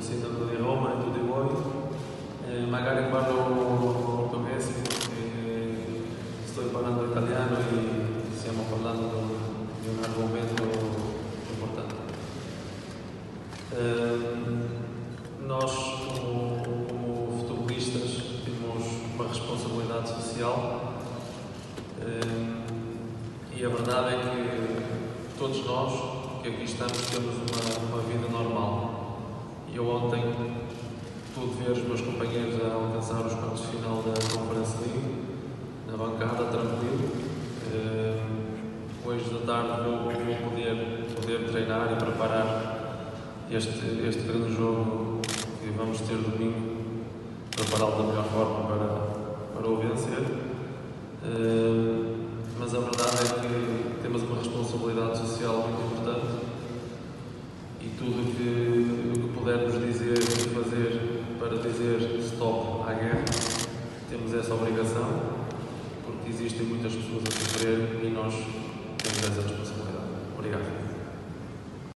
sindaco di Roma e tutti voi. Eh, magari parlo portoghese perché sto imparando italiano e stiamo parlando di un argomento importante. Eh, nós, como, como futebolistas, temos uma responsabilidade social eh, e a verdade é que todos nós que aqui estamos temos uma, uma pude ver os meus companheiros a alcançar os quartos de final da Conference League, na bancada, tranquilo. Eh, hoje da tarde vou, vou poder, poder treinar e preparar este, este grande jogo que vamos ter domingo, prepará-lo da melhor forma para, para o vencer. Eh, mas a verdade é que temos uma responsabilidade social muito importante e tudo que, o que pudermos dizer e fazer para dizer stop à guerra, temos essa obrigação, porque existem muitas pessoas a sofrer